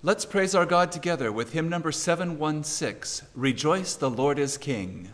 Let's praise our God together with hymn number 716 Rejoice, the Lord is King.